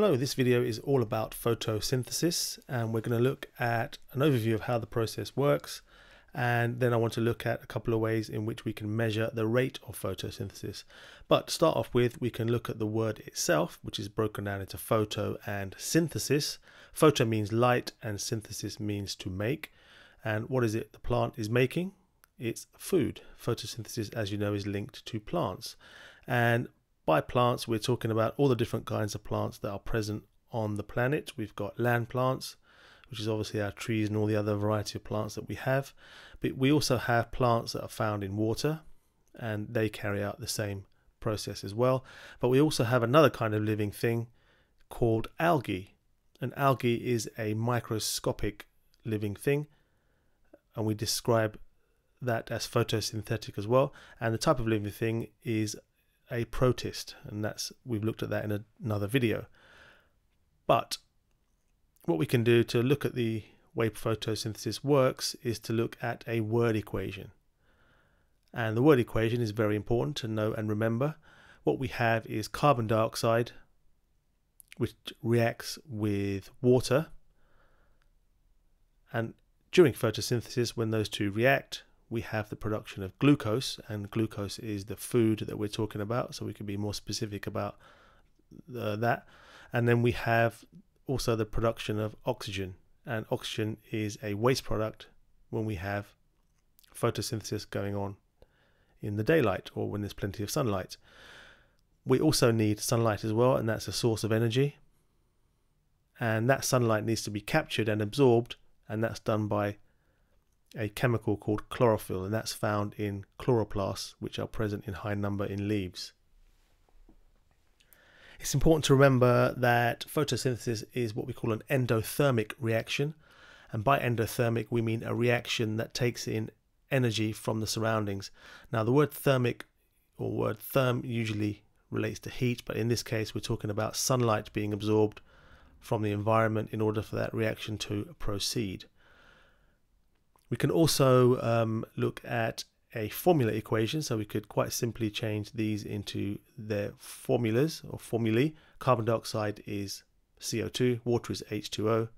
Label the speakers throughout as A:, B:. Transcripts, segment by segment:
A: Hello, this video is all about photosynthesis and we're going to look at an overview of how the process works and then I want to look at a couple of ways in which we can measure the rate of photosynthesis. But to start off with, we can look at the word itself, which is broken down into photo and synthesis. Photo means light and synthesis means to make. And what is it the plant is making? It's food. Photosynthesis, as you know, is linked to plants. And by plants, we're talking about all the different kinds of plants that are present on the planet. We've got land plants, which is obviously our trees and all the other variety of plants that we have. But we also have plants that are found in water, and they carry out the same process as well. But we also have another kind of living thing called algae. And algae is a microscopic living thing, and we describe that as photosynthetic as well. And the type of living thing is a protist, and that's we've looked at that in a, another video. But what we can do to look at the way photosynthesis works is to look at a word equation. And the word equation is very important to know and remember. What we have is carbon dioxide, which reacts with water. And during photosynthesis, when those two react, we have the production of glucose, and glucose is the food that we're talking about, so we can be more specific about uh, that. And then we have also the production of oxygen, and oxygen is a waste product when we have photosynthesis going on in the daylight or when there's plenty of sunlight. We also need sunlight as well, and that's a source of energy. And that sunlight needs to be captured and absorbed, and that's done by a chemical called chlorophyll, and that's found in chloroplasts, which are present in high number in leaves. It's important to remember that photosynthesis is what we call an endothermic reaction, and by endothermic we mean a reaction that takes in energy from the surroundings. Now, the word thermic or word therm usually relates to heat, but in this case, we're talking about sunlight being absorbed from the environment in order for that reaction to proceed. We can also um, look at a formula equation, so we could quite simply change these into their formulas or formulae. Carbon dioxide is CO2, water is H2O,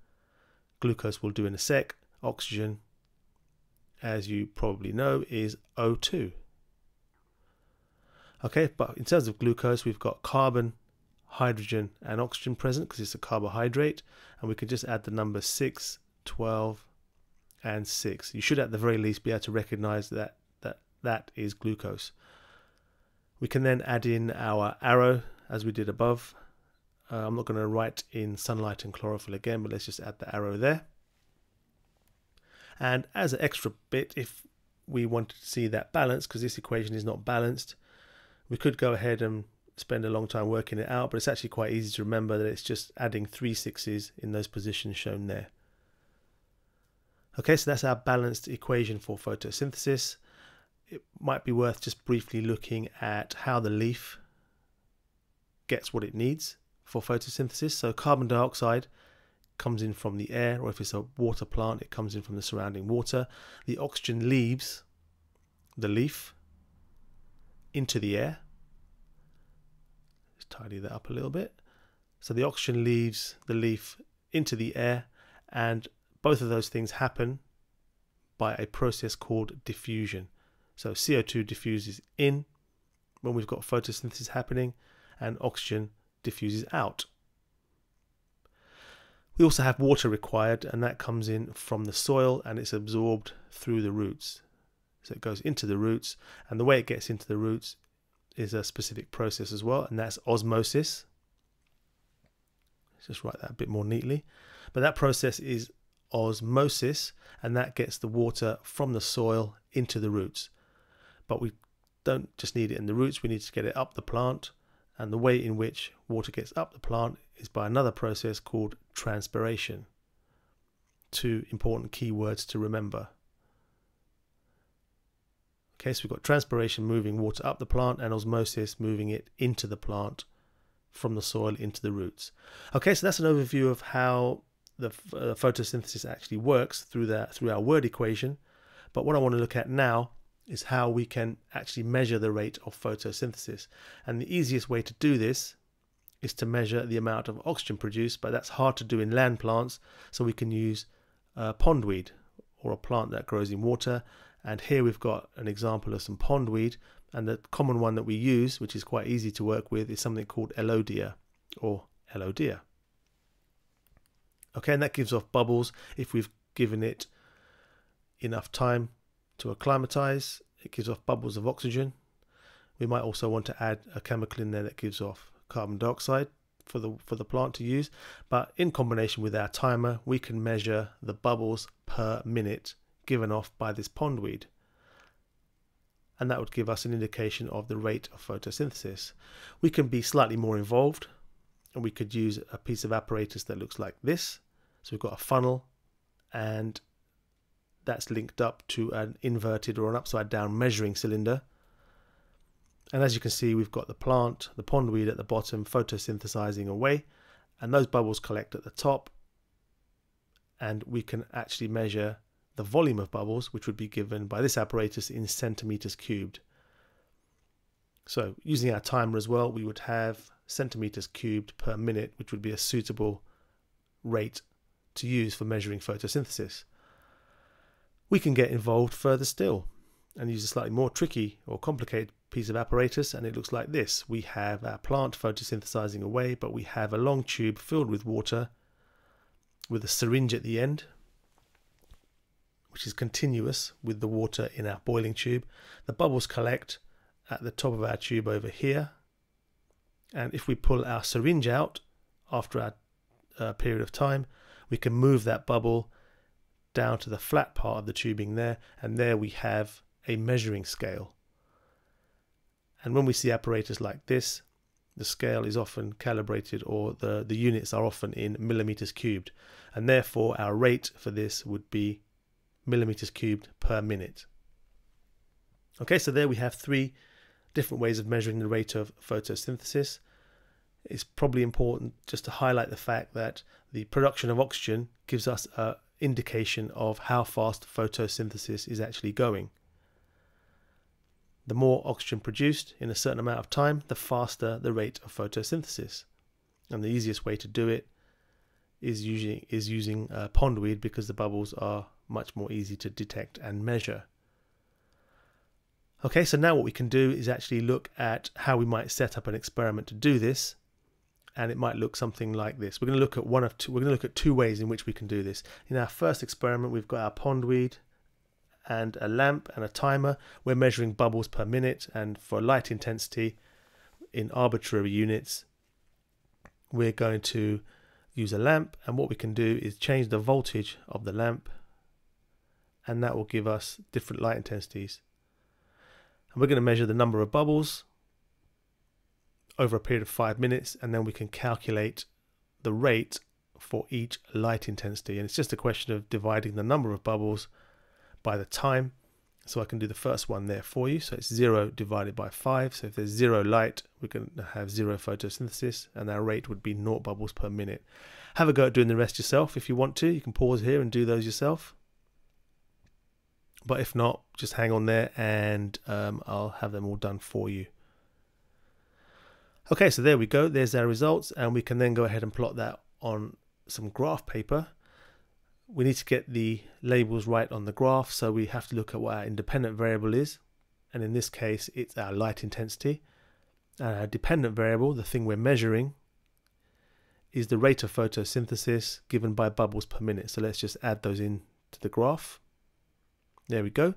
A: glucose will do in a sec, oxygen, as you probably know, is O2. Okay, but in terms of glucose, we've got carbon, hydrogen, and oxygen present because it's a carbohydrate, and we can just add the number 6, 12, and 6. You should at the very least be able to recognize that that, that is glucose. We can then add in our arrow as we did above. Uh, I'm not going to write in sunlight and chlorophyll again, but let's just add the arrow there. And as an extra bit, if we wanted to see that balance, because this equation is not balanced, we could go ahead and spend a long time working it out, but it's actually quite easy to remember that it's just adding three sixes in those positions shown there. Okay, so that's our balanced equation for photosynthesis. It might be worth just briefly looking at how the leaf gets what it needs for photosynthesis. So carbon dioxide comes in from the air, or if it's a water plant, it comes in from the surrounding water. The oxygen leaves the leaf into the air. Let's tidy that up a little bit. So the oxygen leaves the leaf into the air and both of those things happen by a process called diffusion. So CO2 diffuses in when we've got photosynthesis happening, and oxygen diffuses out. We also have water required, and that comes in from the soil and it's absorbed through the roots. So it goes into the roots, and the way it gets into the roots is a specific process as well, and that's osmosis. Let's just write that a bit more neatly. But that process is osmosis, and that gets the water from the soil into the roots. But we don't just need it in the roots, we need to get it up the plant. And the way in which water gets up the plant is by another process called transpiration. Two important key words to remember. Okay, so we've got transpiration moving water up the plant and osmosis moving it into the plant from the soil into the roots. Okay, so that's an overview of how the uh, photosynthesis actually works through that through our word equation. But what I want to look at now is how we can actually measure the rate of photosynthesis. And the easiest way to do this is to measure the amount of oxygen produced, but that's hard to do in land plants, so we can use uh, pondweed or a plant that grows in water. And here we've got an example of some pondweed, and the common one that we use, which is quite easy to work with, is something called Elodea or Elodea. Okay, and that gives off bubbles if we've given it enough time to acclimatize. It gives off bubbles of oxygen. We might also want to add a chemical in there that gives off carbon dioxide for the for the plant to use. But in combination with our timer, we can measure the bubbles per minute given off by this pondweed. And that would give us an indication of the rate of photosynthesis. We can be slightly more involved and we could use a piece of apparatus that looks like this. So we've got a funnel and that's linked up to an inverted or an upside down measuring cylinder and as you can see, we've got the plant, the pondweed at the bottom, photosynthesizing away, and those bubbles collect at the top. And we can actually measure the volume of bubbles, which would be given by this apparatus in centimeters cubed. So using our timer as well, we would have centimeters cubed per minute, which would be a suitable rate to use for measuring photosynthesis. We can get involved further still and use a slightly more tricky or complicated piece of apparatus and it looks like this. We have our plant photosynthesizing away, but we have a long tube filled with water with a syringe at the end, which is continuous with the water in our boiling tube. The bubbles collect at the top of our tube over here. And if we pull our syringe out after our uh, period of time, we can move that bubble down to the flat part of the tubing there. And there we have a measuring scale. And when we see apparatus like this, the scale is often calibrated or the, the units are often in millimeters cubed. And therefore our rate for this would be millimeters cubed per minute. Okay, so there we have three different ways of measuring the rate of photosynthesis. It's probably important just to highlight the fact that the production of oxygen gives us an indication of how fast photosynthesis is actually going. The more oxygen produced in a certain amount of time, the faster the rate of photosynthesis. And the easiest way to do it is using is using uh, pondweed because the bubbles are much more easy to detect and measure. Okay, so now what we can do is actually look at how we might set up an experiment to do this. And it might look something like this. We're going to look at one of two, we're going to look at two ways in which we can do this. In our first experiment, we've got our pondweed and a lamp and a timer. We're measuring bubbles per minute and for light intensity in arbitrary units, we're going to use a lamp and what we can do is change the voltage of the lamp and that will give us different light intensities. And we're going to measure the number of bubbles over a period of five minutes and then we can calculate the rate for each light intensity and it's just a question of dividing the number of bubbles by the time. So I can do the first one there for you. So it's 0 divided by 5. So if there's 0 light, we can have 0 photosynthesis, and our rate would be 0 bubbles per minute. Have a go at doing the rest yourself if you want to. You can pause here and do those yourself. But if not, just hang on there and um, I'll have them all done for you. Okay, so there we go. There's our results, and we can then go ahead and plot that on some graph paper we need to get the labels right on the graph, so we have to look at what our independent variable is. And in this case, it's our light intensity. And our dependent variable, the thing we're measuring, is the rate of photosynthesis given by bubbles per minute. So let's just add those in to the graph. There we go.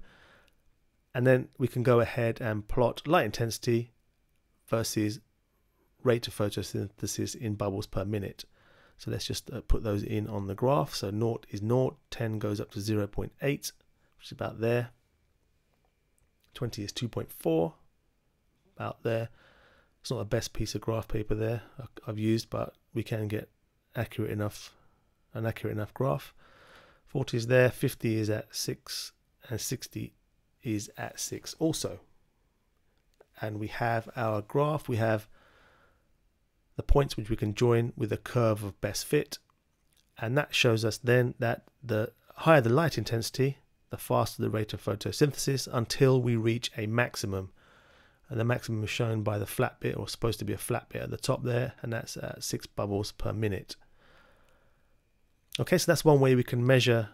A: And then we can go ahead and plot light intensity versus rate of photosynthesis in bubbles per minute. So let's just uh, put those in on the graph. So 0 is 0, 10 goes up to 0 0.8, which is about there. 20 is 2.4, about there. It's not the best piece of graph paper there I've used, but we can get accurate enough, an accurate enough graph. 40 is there, 50 is at 6, and 60 is at 6 also. And we have our graph, we have the points which we can join with a curve of best fit. And that shows us then that the higher the light intensity, the faster the rate of photosynthesis until we reach a maximum. and the maximum is shown by the flat bit or supposed to be a flat bit at the top there and that's at six bubbles per minute okay so that's one way we can measure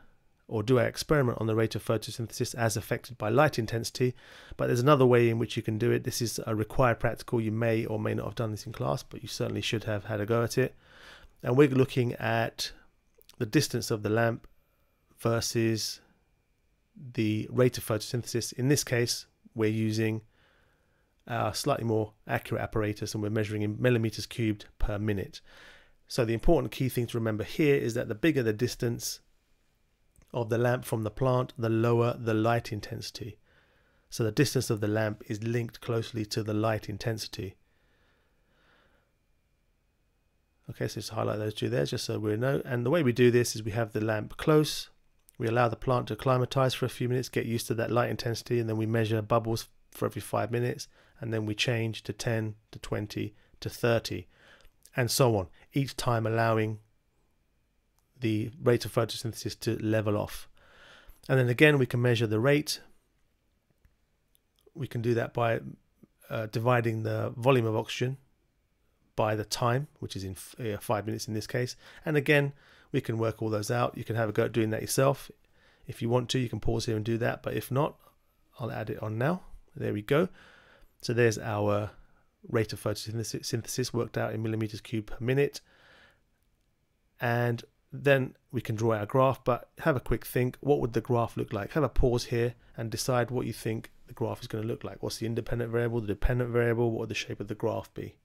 A: or do I experiment on the rate of photosynthesis as affected by light intensity but there's another way in which you can do it. This is a required practical. You may or may not have done this in class but you certainly should have had a go at it. And we're looking at the distance of the lamp versus the rate of photosynthesis. In this case we're using a slightly more accurate apparatus and we're measuring in millimeters cubed per minute. So the important key thing to remember here is that the bigger the distance of the lamp from the plant, the lower the light intensity. So the distance of the lamp is linked closely to the light intensity. Okay, so just highlight those two there just so we know. And the way we do this is we have the lamp close, we allow the plant to acclimatize for a few minutes, get used to that light intensity, and then we measure bubbles for every five minutes, and then we change to 10 to 20 to 30, and so on, each time allowing the rate of photosynthesis to level off. And then again, we can measure the rate. We can do that by uh, dividing the volume of oxygen by the time, which is in uh, five minutes in this case. And again, we can work all those out. You can have a go at doing that yourself. If you want to, you can pause here and do that. But if not, I'll add it on now. There we go. So there's our rate of photosynthesis worked out in millimeters cubed per minute. And then we can draw our graph, but have a quick think. What would the graph look like? Have a pause here and decide what you think the graph is going to look like. What's the independent variable, the dependent variable? What would the shape of the graph be?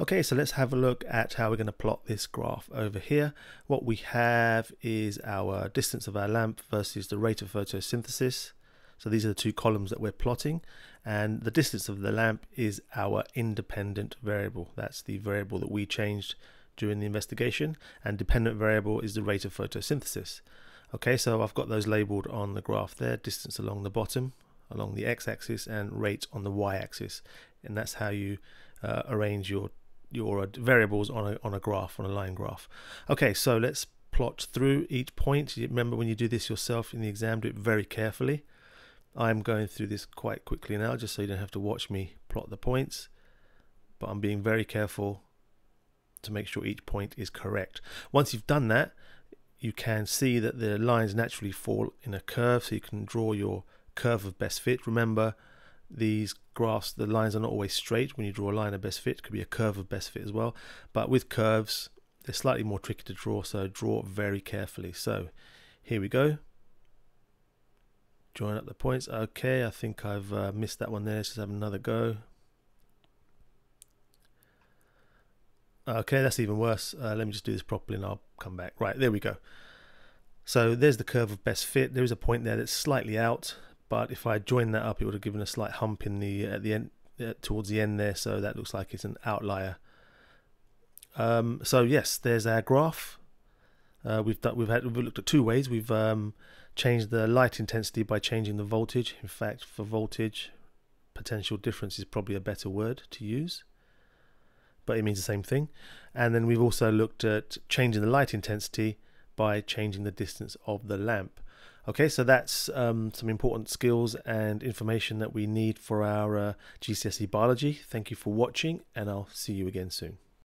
A: Okay, so let's have a look at how we're going to plot this graph over here. What we have is our distance of our lamp versus the rate of photosynthesis. So these are the two columns that we're plotting and the distance of the lamp is our independent variable. That's the variable that we changed during the investigation and dependent variable is the rate of photosynthesis. Okay, so I've got those labeled on the graph there, distance along the bottom, along the x-axis and rate on the y-axis. And that's how you uh, arrange your your variables on a, on a graph, on a line graph. Okay, so let's plot through each point. Remember when you do this yourself in the exam, do it very carefully. I'm going through this quite quickly now just so you don't have to watch me plot the points but I'm being very careful to make sure each point is correct. Once you've done that you can see that the lines naturally fall in a curve so you can draw your curve of best fit. Remember these graphs the lines are not always straight when you draw a line of best fit it could be a curve of best fit as well but with curves they're slightly more tricky to draw so draw very carefully so here we go join up the points. Okay, I think I've uh, missed that one there. Let's just have another go. Okay, that's even worse. Uh, let me just do this properly and I'll come back. Right, there we go. So there's the curve of best fit. There is a point there that's slightly out, but if I join that up, it would have given a slight hump in the at the end uh, towards the end there. So that looks like it's an outlier. Um, so yes, there's our graph. Uh, we've done, we've had we've looked at two ways. We've um, changed the light intensity by changing the voltage. In fact, for voltage, potential difference is probably a better word to use, but it means the same thing. And then we've also looked at changing the light intensity by changing the distance of the lamp. Okay, so that's um, some important skills and information that we need for our uh, GCSE biology. Thank you for watching, and I'll see you again soon.